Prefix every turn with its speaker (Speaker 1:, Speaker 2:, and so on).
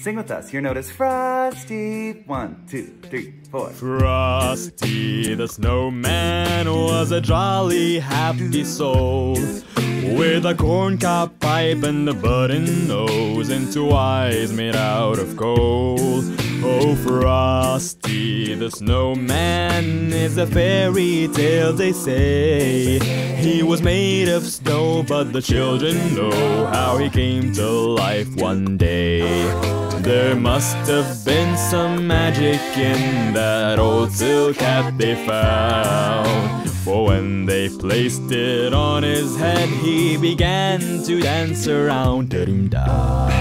Speaker 1: Sing with us. You're known as Frosty. One, two, three, four.
Speaker 2: Frosty the snowman was a jolly, happy soul with a corncob pipe and a button nose and two eyes made out of coal. Oh, Frosty the snowman is a fairy tale, they say. He was made of snow, but the children know how he came to life one day. There must have been some magic in that old silk hat they found. For when they placed it on his head, he began to dance around. Da-dum-da.